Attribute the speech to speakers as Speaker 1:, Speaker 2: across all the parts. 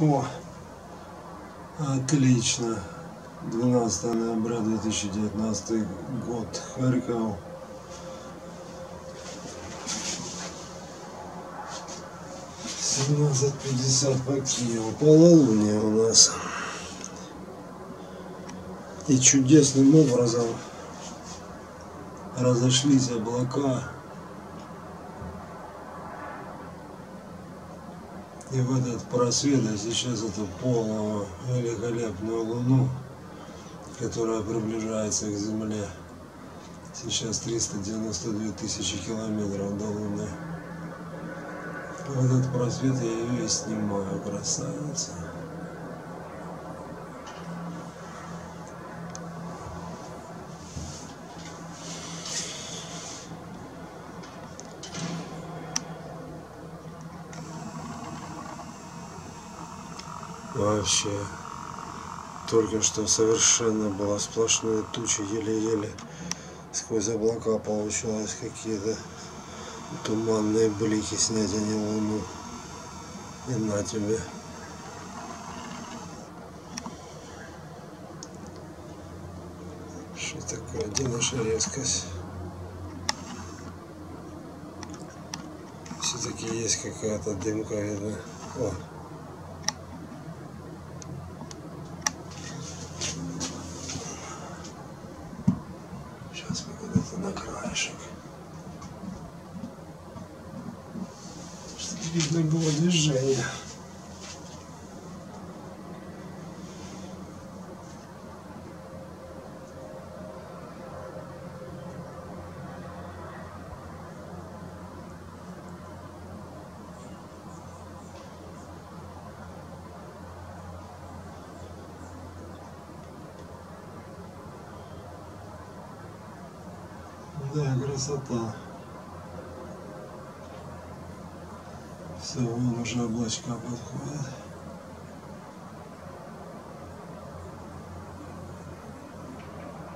Speaker 1: О, отлично. 12 ноября 2019 год. Харьков. Семнадцать пятьдесят по Киеву. Полнолуние у нас. И чудесным образом разошлись облака И в этот просвет, а сейчас эту полную великолепную луну, которая приближается к Земле, сейчас 392 тысячи километров до Луны. В этот просвет я ее и снимаю, красавица. Вообще. Только что совершенно была сплошная туча, еле-еле сквозь облака получилось какие-то туманные блики снять, а не луну. И на тебе. Что такое? Где наша резкость? Все-таки есть какая-то дымка видно. О, на краешек. Видно было движение. Да, красота. Все, вон уже облачка подходят.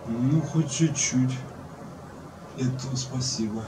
Speaker 1: Ну, хоть чуть-чуть. И то спасибо.